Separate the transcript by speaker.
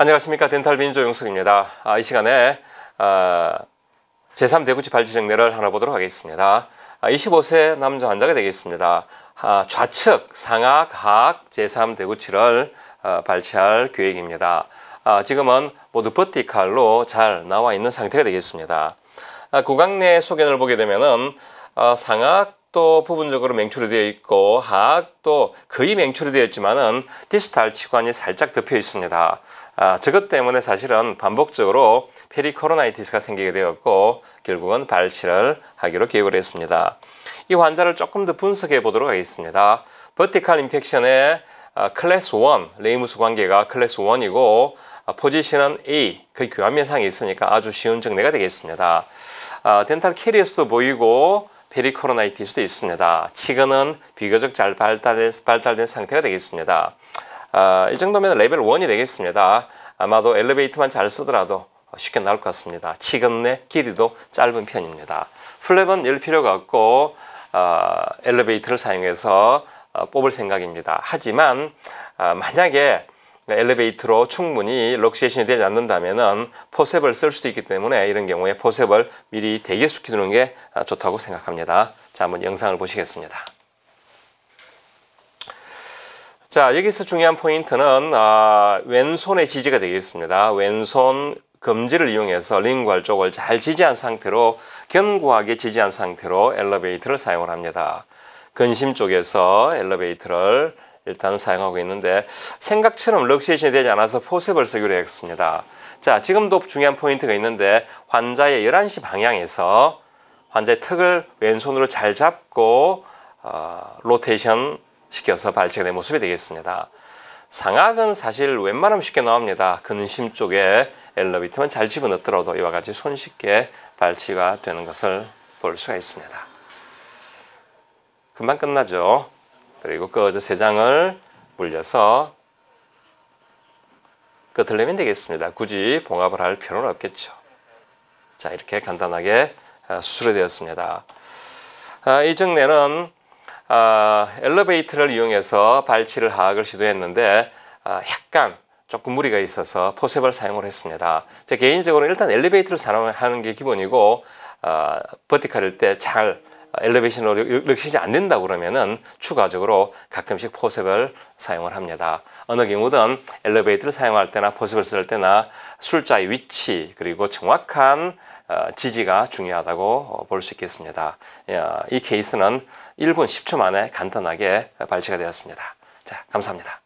Speaker 1: 안녕하십니까 덴탈 빈 조 용석입니다. 아, 이 시간에 아, 제3대구치 발치 정례를 하나 보도록 하겠습니다. 아, 25세 남자 환자가 되겠습니다. 아, 좌측 상악 하악 제3대구치를 아, 발치할 계획입니다. 아, 지금은 모두 버티칼로 잘 나와 있는 상태가 되겠습니다. 아, 구강 내 소견을 보게 되면은 어, 상악 도 부분적으로 맹출이 되어 있고 하악도 거의 맹출이 되어 있지만은 distal 치관이 살짝 덮여 있습니다. 아, 저것 때문에 사실은 반복적으로 pericoronitis가 생기게 되었고 결국은 발치를 하기로 계획을 했습니다. 이 환자를 조금 더 분석해 보도록 하겠습니다. 버티칼 인펙션의 아, 클래스 1, ramus 관계가 클래스 1이고 아, 포지션은 A, 그 교환 현상이 있으니까 아주 쉬운 증례가 되겠습니다. 아, dental caries도 보이고 pericoronitis도 있습니다. 치근은 비교적 잘 발달된, 발달된 상태가 되겠습니다. 아, 이 정도면 레벨 1이 되겠습니다. 아마도 엘리베이터만 잘 쓰더라도 쉽게 나올 것 같습니다. 치근의 길이도 짧은 편입니다. flap은 열 필요가 없고 어, 엘리베이터를 사용해서 어, 뽑을 생각입니다. 하지만 어, 만약에 엘리베이터로 충분히 럭시에이션이 되지 않는다면 forcep을 쓸 수도 있기 때문에 이런 경우에 forcep을 미리 대기시켜 두는 게 좋다고 생각합니다. 자, 한번 영상을 보시겠습니다. 자, 여기서 중요한 포인트는 아, 왼손의 지지가 되겠습니다. 왼손 검지를 이용해서 lingual 쪽을 잘 지지한 상태로 견고하게 지지한 상태로 엘리베이터를 사용을 합니다. 근심 쪽에서 엘리베이터를 일단 사용하고 있는데 생각처럼 럭시에이션이 되지 않아서 forcep을 쓰기로 했습니다. 자, 지금도 중요한 포인트가 있는데 환자의 11시 방향에서 환자의 턱을 왼손으로 잘 잡고 어, 로테이션 시켜서 발치가 된 모습이 되겠습니다. 상악은 사실 웬만하면 쉽게 나옵니다. 근심 쪽에 엘리베이터만 잘 집어넣더라도 이와 같이 손쉽게 발치가 되는 것을 볼 수가 있습니다. 금방 끝나죠. 그리고 그세 장을 물려서 끝을 내면 되겠습니다. 굳이 봉합을 할 필요는 없겠죠. 자 이렇게 간단하게 수술이 되었습니다. 아, 이 정례는 아, 엘리베이터를 이용해서 발치를 하악을 시도했는데 아, 약간 조금 무리가 있어서 포셉을 사용을 했습니다. 제 개인적으로 일단 엘리베이터를 사용하는 게 기본이고 아, 버티칼일 때 잘 엘리베이션으로 럭시지 않는다 그러면은 추가적으로 가끔씩 포셉을 사용을 합니다. 어느 경우든 엘리베이터를 사용할 때나 포셉을 쓸 때나 술자의 위치 그리고 정확한 어, 지지가 중요하다고 볼 수 있겠습니다. 이 케이스는 1분 10초 만에 간단하게 발치가 되었습니다. 자, 감사합니다.